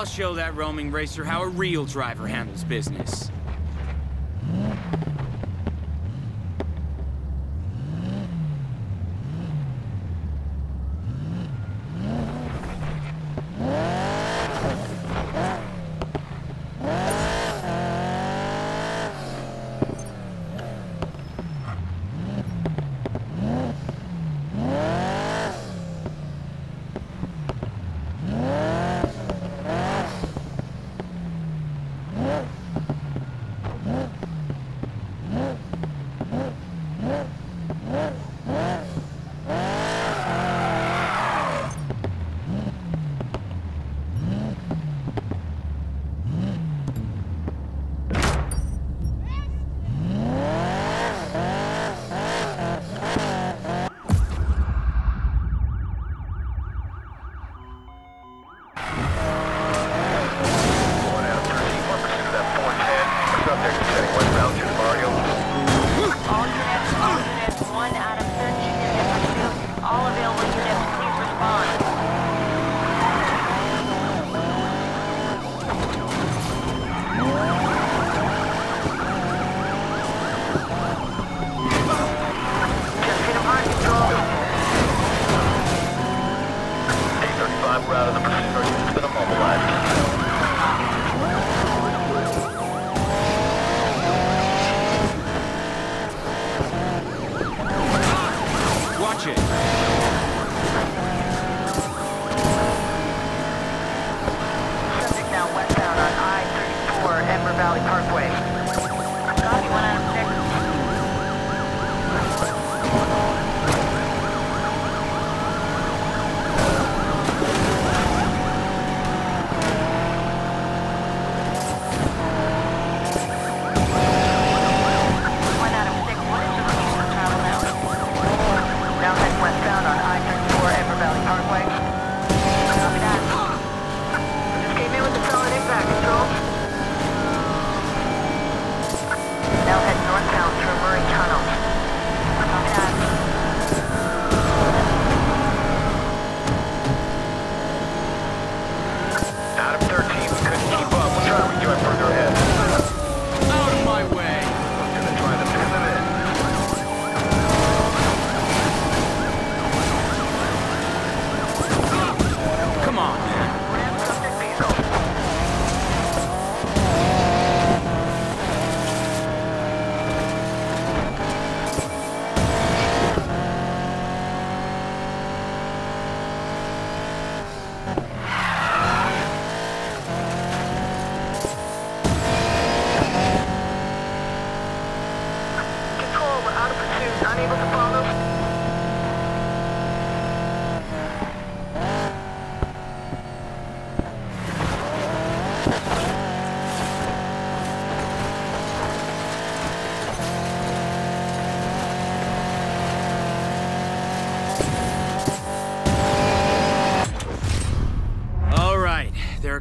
I'll show that roaming racer how a real driver handles business.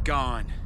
gone.